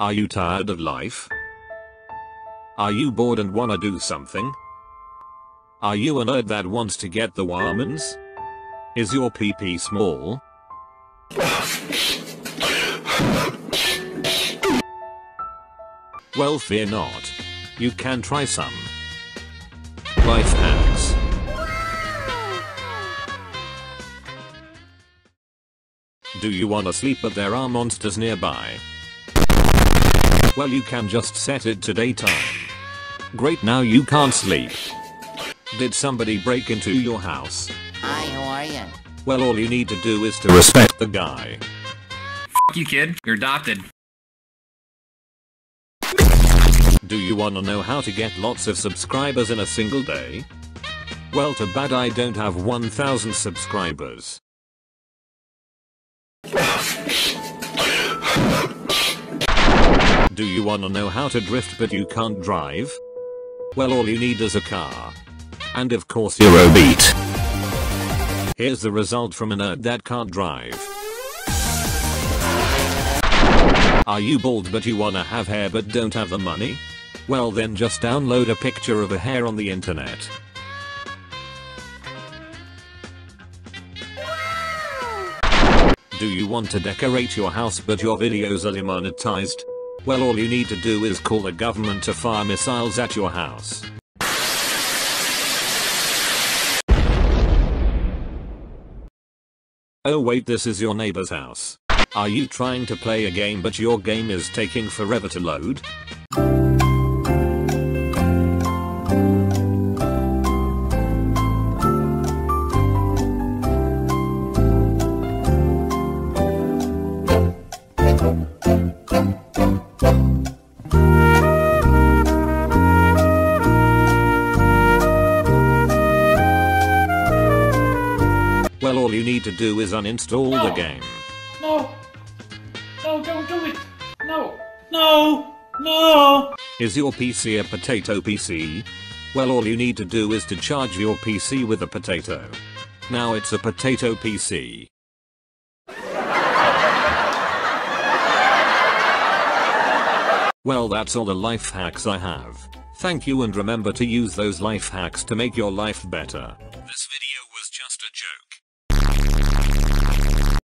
Are you tired of life? Are you bored and wanna do something? Are you a nerd that wants to get the Womans? Is your PP small? Well fear not. You can try some. Life hacks. Do you wanna sleep but there are monsters nearby? Well you can just set it to daytime. Great now you can't sleep. Did somebody break into your house? Hi, how are you? Well all you need to do is to respect the guy. Fuck you, kid. You're adopted. Do you wanna know how to get lots of subscribers in a single day? Well too bad I don't have 1000 subscribers. Do you wanna know how to drift but you can't drive? Well all you need is a car. And of course Eurobeat. Here's the result from a nerd that can't drive. Are you bald but you wanna have hair but don't have the money? Well then just download a picture of a hair on the internet. Do you want to decorate your house but your videos are demonetized? Well all you need to do is call the government to fire missiles at your house. Oh wait this is your neighbor's house. Are you trying to play a game but your game is taking forever to load? Need to do is uninstall the game. No. No, don't do it. No. No. No. Is your PC a potato PC? Well all you need to do is to charge your PC with a potato. Now it's a potato PC. Well that's all the life hacks I have. Thank you and remember to use those life hacks to make your life better. This video was just a joke.